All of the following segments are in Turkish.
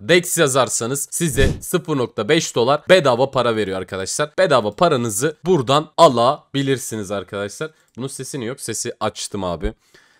DEX yazarsanız size 0.5 dolar bedava para veriyor arkadaşlar. Bedava paranızı buradan alabilirsiniz arkadaşlar. Bunun sesini yok. Sesi açtım abi.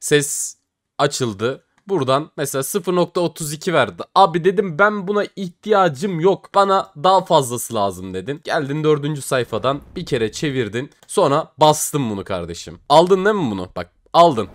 Ses açıldı. Buradan mesela 0.32 verdi. Abi dedim ben buna ihtiyacım yok. Bana daha fazlası lazım dedin. Geldin dördüncü sayfadan bir kere çevirdin. Sonra bastım bunu kardeşim. Aldın değil mi bunu? Bak aldın.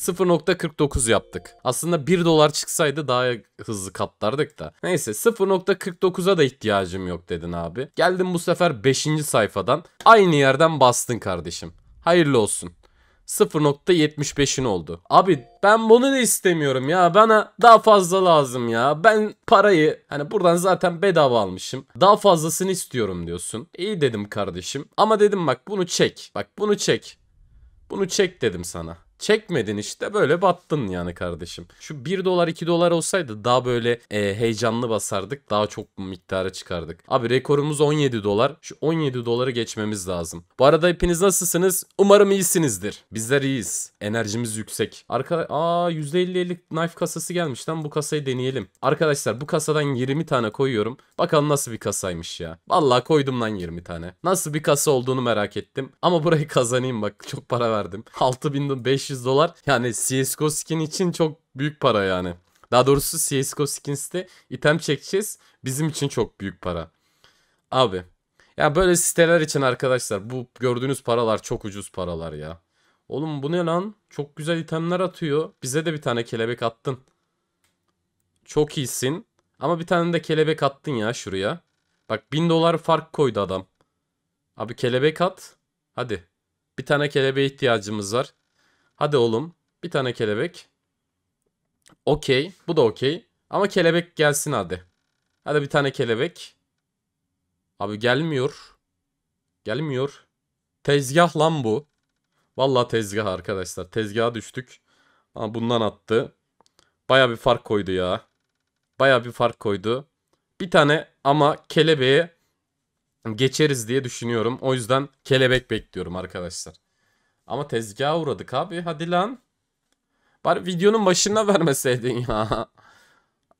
0.49 yaptık. Aslında 1 dolar çıksaydı daha hızlı katlardık da. Neyse 0.49'a da ihtiyacım yok dedin abi. Geldim bu sefer 5. sayfadan. Aynı yerden bastın kardeşim. Hayırlı olsun. 0.75'in oldu. Abi ben bunu da istemiyorum ya. Bana daha fazla lazım ya. Ben parayı hani buradan zaten bedava almışım. Daha fazlasını istiyorum diyorsun. İyi dedim kardeşim. Ama dedim bak bunu çek. Bak bunu çek. Bunu çek dedim sana. Çekmedin işte böyle battın yani kardeşim. Şu 1 dolar 2 dolar olsaydı daha böyle e, heyecanlı basardık. Daha çok miktara çıkardık. Abi rekorumuz 17 dolar. Şu 17 doları geçmemiz lazım. Bu arada hepiniz nasılsınız? Umarım iyisinizdir. Bizler iyiyiz. Enerjimiz yüksek. Arka aa %50'lik knife kasası gelmiş lan bu kasayı deneyelim. Arkadaşlar bu kasadan 20 tane koyuyorum. Bakalım nasıl bir kasaymış ya. Vallahi koydum lan 20 tane. Nasıl bir kasa olduğunu merak ettim. Ama burayı kazanayım bak çok para verdim. 6500 500 dolar. Yani CSGO skin için çok büyük para yani. Daha doğrusu CSGO skins'te item çekeceğiz. Bizim için çok büyük para. Abi. Ya böyle siteler için arkadaşlar bu gördüğünüz paralar çok ucuz paralar ya. Oğlum bu ne lan? Çok güzel itemler atıyor. Bize de bir tane kelebek attın. Çok iyisin. Ama bir tane de kelebek attın ya şuraya. Bak 1000 dolar fark koydu adam. Abi kelebek at. Hadi. Bir tane kelebeğe ihtiyacımız var. Hadi oğlum. Bir tane kelebek. Okey. Bu da okey. Ama kelebek gelsin hadi. Hadi bir tane kelebek. Abi gelmiyor. Gelmiyor. Tezgah lan bu. Vallahi tezgah arkadaşlar. Tezgaha düştük. Ama bundan attı. Baya bir fark koydu ya. Baya bir fark koydu. Bir tane ama kelebeğe geçeriz diye düşünüyorum. O yüzden kelebek bekliyorum arkadaşlar. Ama tezgaha uğradık abi. Hadi lan. Bari videonun başına vermeseydin ya.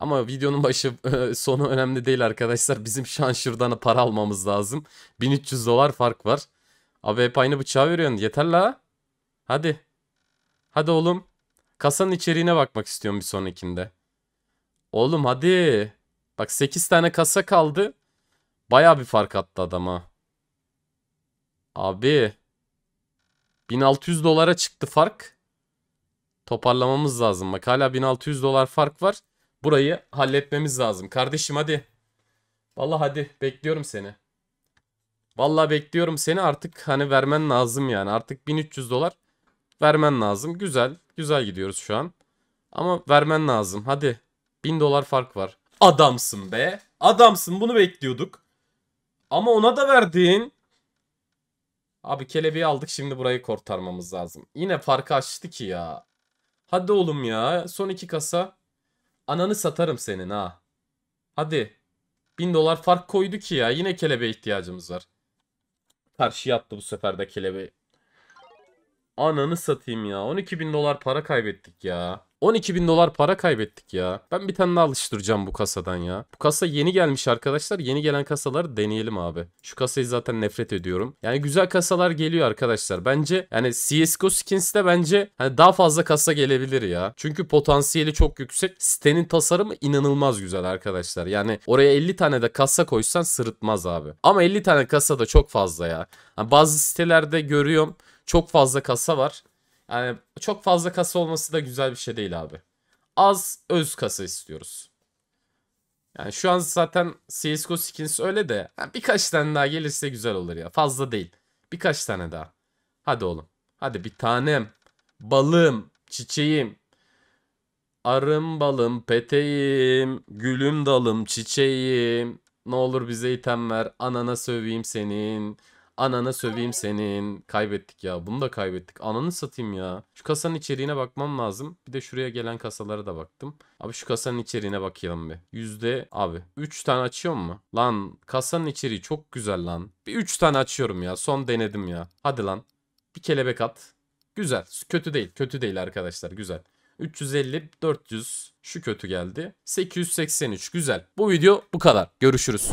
Ama videonun başı sonu önemli değil arkadaşlar. Bizim şu an şuradan para almamız lazım. 1300 dolar fark var. Abi hep aynı bıçağı veriyorsun. Yeter la. Hadi. Hadi oğlum. Kasanın içeriğine bakmak istiyorum bir sonrakinde. Oğlum hadi. Bak 8 tane kasa kaldı. Baya bir fark attı adama. Abi. 1600 dolara çıktı fark. Toparlamamız lazım. Bak hala 1600 dolar fark var. Burayı halletmemiz lazım. Kardeşim hadi. Vallahi hadi bekliyorum seni. Vallahi bekliyorum seni artık hani vermen lazım yani. Artık 1300 dolar vermen lazım. Güzel. Güzel gidiyoruz şu an. Ama vermen lazım. Hadi. 1000 dolar fark var. Adamsın be. Adamsın bunu bekliyorduk. Ama ona da verdin. Abi kelebeği aldık şimdi burayı kurtarmamız lazım. Yine farkı açtı ki ya. Hadi oğlum ya. Son iki kasa. Ananı satarım senin ha. Hadi. Bin dolar fark koydu ki ya. Yine kelebeğe ihtiyacımız var. Karşıya attı bu sefer de kelebeği. Ananı satayım ya. 12 bin dolar para kaybettik ya. 12 bin dolar para kaybettik ya. Ben bir tane daha alıştıracağım bu kasadan ya. Bu kasa yeni gelmiş arkadaşlar. Yeni gelen kasaları deneyelim abi. Şu kasayı zaten nefret ediyorum. Yani güzel kasalar geliyor arkadaşlar. Bence yani CSGO Skins'te bence hani daha fazla kasa gelebilir ya. Çünkü potansiyeli çok yüksek. Sitenin tasarımı inanılmaz güzel arkadaşlar. Yani oraya 50 tane de kasa koysan sırıtmaz abi. Ama 50 tane kasa da çok fazla ya. Yani bazı sitelerde görüyorum çok fazla kasa var. Yani çok fazla kasa olması da güzel bir şey değil abi. Az öz kasa istiyoruz. Yani şu an zaten CSGO skins öyle de yani birkaç tane daha gelirse güzel olur ya. Fazla değil. Birkaç tane daha. Hadi oğlum. Hadi bir tanem. Balım. Çiçeğim. Arım balım peteğim, gülüm dalım çiçeğim. Ne olur bize item ver, anana söveyim senin. Anana söveyim senin. Kaybettik ya. Bunu da kaybettik. Ananı satayım ya. Şu kasanın içeriğine bakmam lazım. Bir de şuraya gelen kasalara da baktım. Abi şu kasanın içeriğine bakayım bir. Yüzde abi. 3 tane açıyor mu? Lan kasanın içeriği çok güzel lan. Bir 3 tane açıyorum ya. Son denedim ya. Hadi lan. Bir kelebek at. Güzel. Kötü değil. Kötü değil arkadaşlar. Güzel. 350, 400. Şu kötü geldi. 883. Güzel. Bu video bu kadar. Görüşürüz.